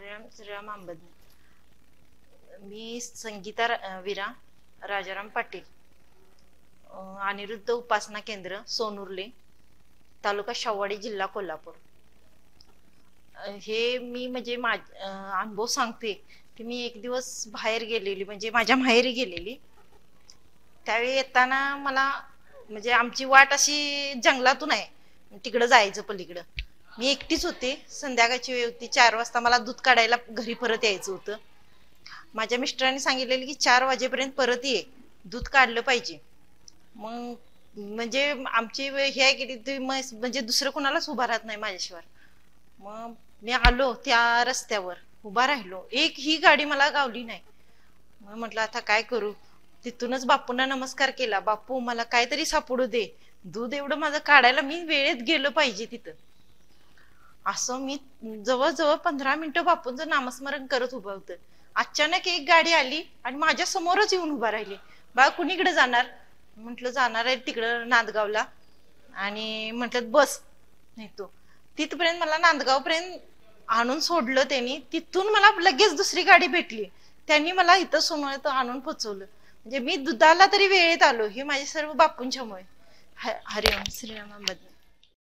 हरिराम श्रीराम मी संगीता रा- विरा राजाराम पाटील अनिरुद्ध उपासना केंद्र सोनुर्ले तालुका शाहवाडी जिल्हा कोल्हापूर. हे मी म्हणजे माझ अनुभव सांगते की मी एक दिवस बाहेर गेलेली म्हणजे माझ्या माहेरी गेलेली. त्यावेळी येताना मला म्हणजे आमची वाट अशी जंगलातून आहे. तिकडं जायचं पलीकडं. मी एकटीच होते. संध्याकाळची वेळ होती. चार वाजता मला दूध काढायला घरी परत यायचं होतं. माझ्या मिस्टरांनी सांगितलेलं की चार वाजेपर्यंत परत ये. दूध काढलं पाहिजे. मग म्हणजे आमची वेळ हे आहे की ती म्हणजे दुसरं कोणालाच उभा राहत नाही माझ्याशिवाय. मग मी आलो त्या रस्त्यावर. उभा राहिलो. एक ही गाडी मला गावली नाही. मग म्हटलं आता काय करू? तिथूनच बापूंना नमस्कार केला. बापू मला काहीतरी सापडू दे. दूध एवढं माझं काढायला मी वेळेत गेलो पाहिजे तिथं. असं मी जवळजवळ पंधरा मिनिटं बापूंचं नामस्मरण करत उभं होतं. अचानक एक गाडी आली आणि माझ्या समोरच येऊन उभा राहिली. बा कुणीकडे जाणार? म्हंटल जाणार आहे तिकडं नांदगावला. आणि म्हटलं बस. नेतो तिथपर्यंत मला नांदगाव पर्यंत आणून सोडलं त्यांनी. तिथून मला लगेच दुसरी गाडी भेटली. त्यांनी मला इथं समोर आणून पोचवलं. म्हणजे मी दुधाला तरी वेळेत आलो. हे माझे सर्व बापूंच्यामुळे. हरिओम. श्रीरामाबद्दल